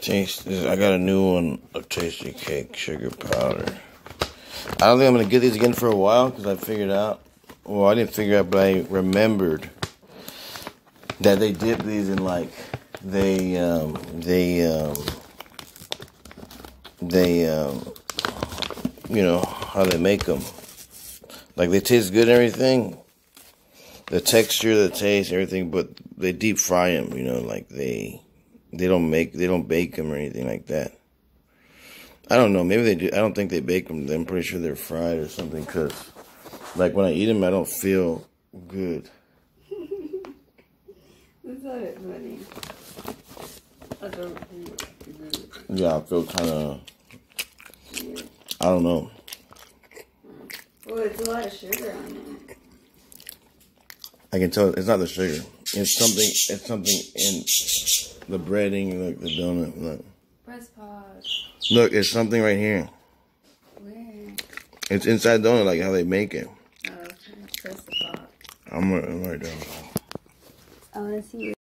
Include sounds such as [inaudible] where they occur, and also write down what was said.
Taste. I got a new one of Tastykake sugar powder. I don't think I'm gonna get these again for a while because I figured out. Well, I didn't figure out, but I remembered that they dip these in like they um, they um, they um, you know how they make them. Like they taste good and everything. The texture, the taste, everything, but they deep fry them. You know, like they they don't make they don't bake them or anything like that. I don't know. Maybe they do. I don't think they bake them. I'm pretty sure they're fried or something. Cause like when I eat them, I don't feel good. [laughs] That's not it funny. I don't feel good. Yeah, I feel kind of. I don't know. Well, it's a lot of sugar on it. I can tell it's not the sugar. It's something. It's something in the breading, like the donut. Look, Press pause. look, it's something right here. Where? It's inside donut, like how they make it. Oh, okay. Press the pause. I'm right, I'm right down. I want to see